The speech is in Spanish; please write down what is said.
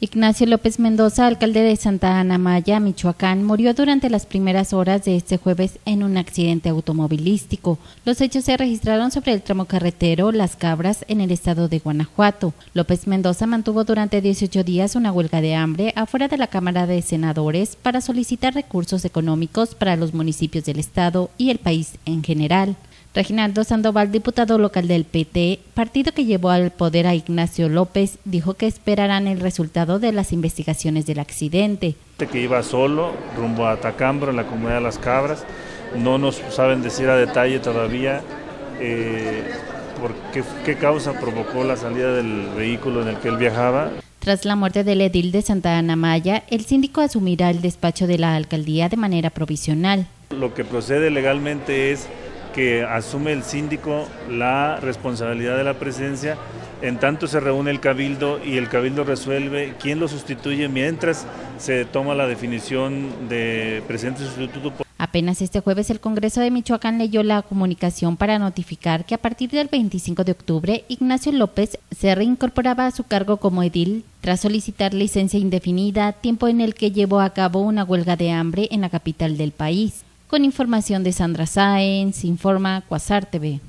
Ignacio López Mendoza, alcalde de Santa Ana Maya, Michoacán, murió durante las primeras horas de este jueves en un accidente automovilístico. Los hechos se registraron sobre el tramo carretero Las Cabras en el estado de Guanajuato. López Mendoza mantuvo durante 18 días una huelga de hambre afuera de la Cámara de Senadores para solicitar recursos económicos para los municipios del estado y el país en general. Reginaldo Sandoval, diputado local del PT, partido que llevó al poder a Ignacio López, dijo que esperarán el resultado de las investigaciones del accidente. Que iba solo rumbo a Tacambro, en la comunidad de Las Cabras. No nos saben decir a detalle todavía eh, por qué, qué causa provocó la salida del vehículo en el que él viajaba. Tras la muerte del edil de Santa Ana Maya, el síndico asumirá el despacho de la alcaldía de manera provisional. Lo que procede legalmente es que asume el síndico la responsabilidad de la presidencia, en tanto se reúne el cabildo y el cabildo resuelve quién lo sustituye mientras se toma la definición de presidente sustituto. Apenas este jueves el Congreso de Michoacán leyó la comunicación para notificar que a partir del 25 de octubre Ignacio López se reincorporaba a su cargo como edil tras solicitar licencia indefinida, tiempo en el que llevó a cabo una huelga de hambre en la capital del país. Con información de Sandra Sáenz, informa Cuasar TV.